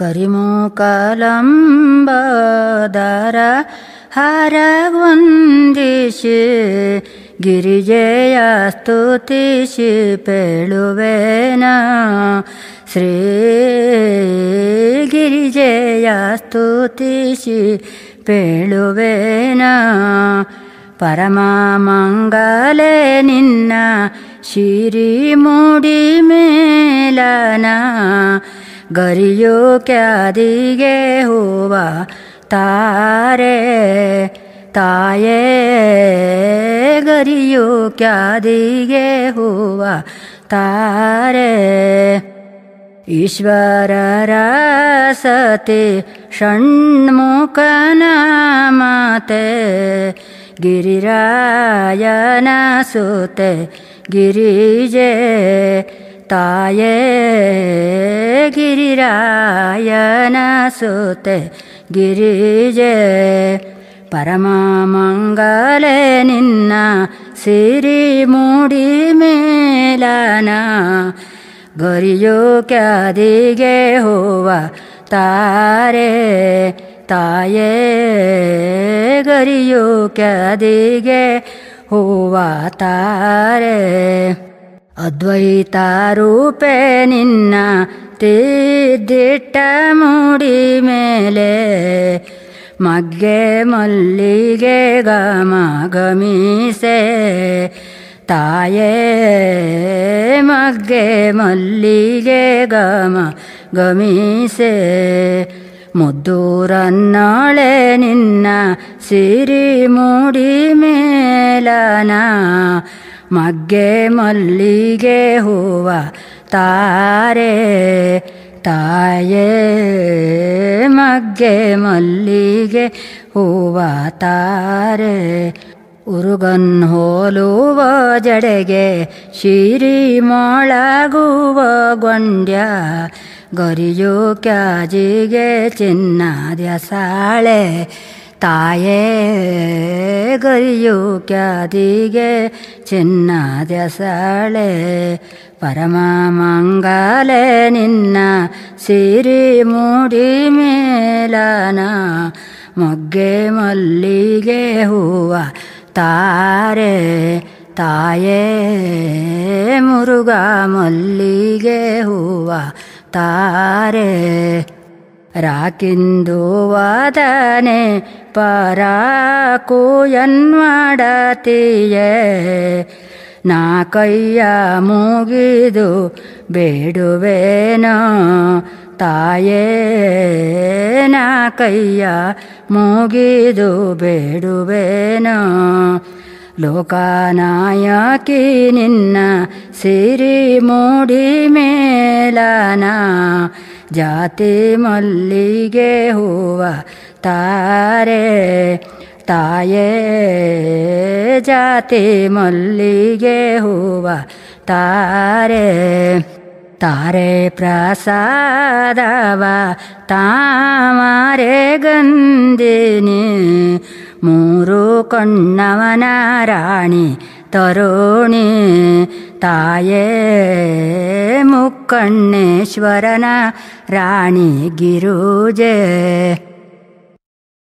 करिमुलम्बदर हरवन्दिश गिरिजया पेळुवेन पेळुवेना पेळुवेन परमामङ्गले पेळुवेना परमङ्गले गरियो क्या दिगे हुआ तारे? ताये, गरियो क्या दिगे हुआ तारे? ईश्वर रसते षण्मुखन माते, गिरिरायन सुते, गिरिजे ये गिरिरायन सुते गिरिजे परम मङ्गले निन्ना सिरिमुडि मेलना गरियो दिगे ह तारे ताये गरियो गरियोदिगे हवा तारे ಹೂವ ತಾರೆ ತಾಯೇ ಗರಿಯೋ ಕ್ಯಾದಿಗೆ ಹೂವ ತಾರೆ ಅದ್ವೈತ ರೂಪೆ ನಿನ್ನ ತಿದ್ದಿಟ್ಟ ಮೂಡಿ ಮೇಲೆ. ಮಗ್ಗೆ ಮಲ್ಲಿಗೆ ಗಮ ಗಮೀಸೆ ತಾಯೇ ಮಗ್ಗೆ ಮಲ್ಲಿಗೆ ಗಮ ಗಮೀಸೆ ಮುದ್ದೂರನ್ನಾಳೆ ನಿನ್ನ ಸಿರಿ ಮೂಡಿ ಮೇಲನ ಮಗ್ಗೆ ಮಲ್ಲಿಗೆ ಹೂವ ತಾರೆ, ತಾಯೇ, ಮಗ್ಗೆ ಮಲ್ಲಿಗೆ ಹೂವ ತಾರೆ. ಉರುಗನ್ ಹೋಲುವ ಜಡೆಗೆ ಶಿರಿ ಮೊಳಗುವ ಗೊಂಡ್ಯ, ಗರಿಯೋ ಕ್ಯಾಜಿಗೆ ಚಿನ್ನದ ಸಾಳೆ. ತಾಯೇ ಗರಿಯೋ ಕ್ಯಾದಿಗೆ ಚಿನ್ನದ ಸಾಳೆ. ಪರಮ ಮಂಗಲೆ ನಿನ್ನ ಸಿರಿ ಮೂಡಿ ಮೇಲನ. ಮೊಗ್ಗೆ ಮಲ್ಲಿಗೆ ಹೂವ ತಾರೆ. ತಾಯೇ ಮುರುಗ ಮಲ್ಲಿಗೆ ಹೂವ ತಾರೆ. ರಾಕಿಂದು ವಾದನೆ ಪರಾಕು ಎನ್ಮಾಡತೀಯೇ ನಾ ಕೈಯ ಮುಗಿದು ಬೇಡುವೇನೋ ತಾಯೇ? ನಾ ಕೈಯ ಮುಗಿದು ಬೇಡುವೇನೋ ಲೋಕನಾಯಕಿ ನಿನ್ನ ಸಿರಿ ಮೂಡಿ ಮೇಲನ? ಜಾತಿ ಮಲ್ಲಿಗೆ ಹೂವ ತಾರೆ ತಾಯೇ ಜಾತಿ ಮಲ್ಲಿಗೆ ಹೂವ ತಾರೆ ತಾರೆ ಪ್ರಸಾದವ ತಾಮರೆ ಗಂದಿನಿ ಮೂರು ಕಣ್ಣವನ ರಾಣಿ ತರುಣಿ ತಾಯೇ ಮುಕ್ಕಣ್ಣೇಶ್ವರನ ರಾಣಿ ಗಿರುಜೆ